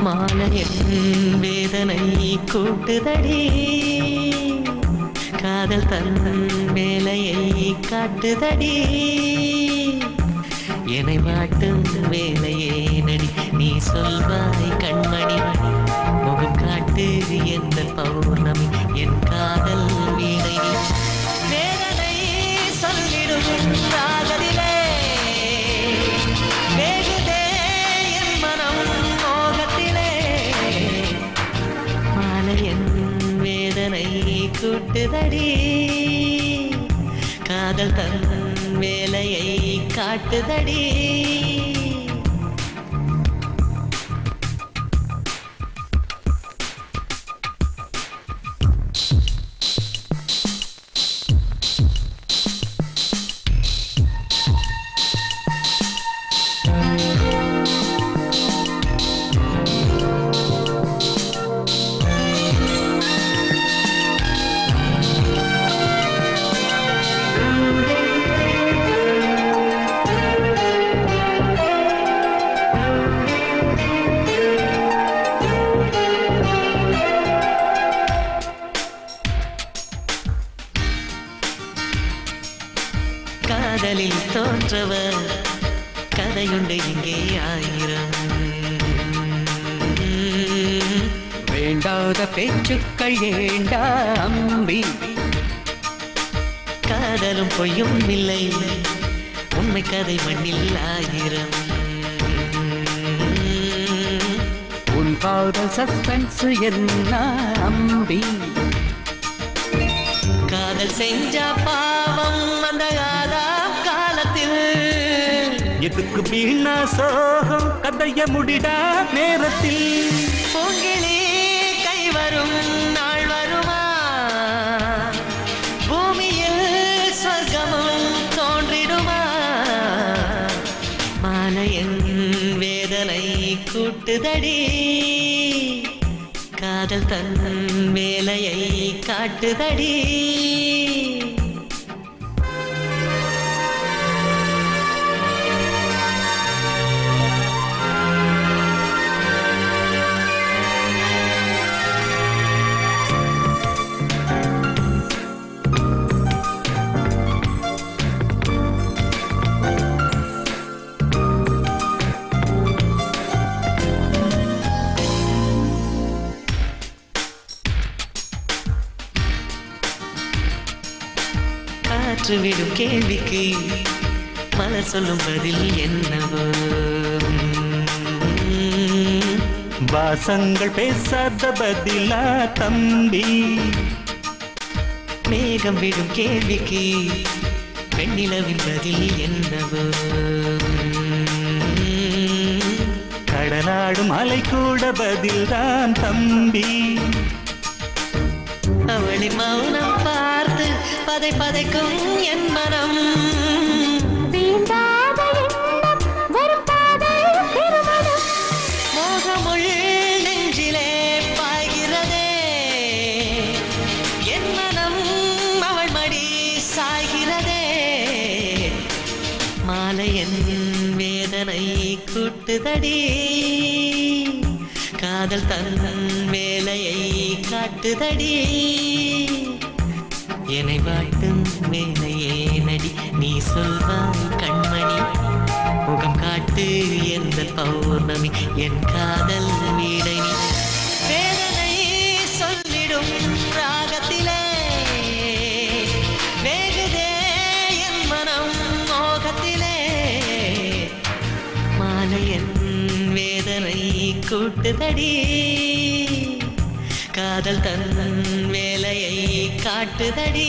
மாலையின் வேதனை கூட்டுதடி. காதல் தன் வேலையை காட்டுதடி. என்னை வாட்டும் வேலையே நடி நீ சொல்வாய் கண்மணி முகம் காட்டு எந்த பௌர்ணமி என் காதல் கொட்டுதடி. காதல் தன் வேலையை காட்டுதடி. காதலில் தோன்றவர். கதையுண்டு இங்கே ஆயிரம். வேண்டாத பேச்சுக்கள் ஏண்டா அம்பி? காதலும் பொய்யும் இல்லை. உண்மை கதை மண்ணில் ஆயிரம். உன் காதல் சஸ்பென்ஸ் என்ன அம்பி? காதல் செஞ்ச பாவம் அந்த எதுக்கு வீணா சோகம்? கதைய முடிடா நேரத்தில். பொங்கிலே கை வரும் நாள் வருமா? பூமியில் சொர்க்கமும் தோன்றிடுமா? மாலையன் வேதனை கூட்டுதடி. காதல் தன் வேலையை காட்டுதடி. காற்று விடும் கேள்விக்கு மலர் சொல்லும் பதில் என்னவோ? வாசங்கள் பேசாத பதிலா தம்பி? மேகம் விடும் கேள்விக்கு பெண்ணிலவின் பதில் என்னவோ? கடலாடும் அலை கூட பதில்தான் தம்பி. அவளின் மௌனம் பார்த்து பதை பதைக்கும் என் மனம். வேதனை கூட்டுதடி. காதல் தன் வேலையை காட்டுதடி. என்னை வாட்டும் வேலையே நடி நீ சொல்வாய் கண்மணி. முகம் காட்டு எந்த பௌர்ணமி என் காதல் வீடனி வேதனை சொல்லிடும் ராகத்திலே வேகுதே என் மனம் மோகத்திலே. மாலையன் வேதனை கூட்டுதடி. காதல் தன் வேலையை காட்டுதடி.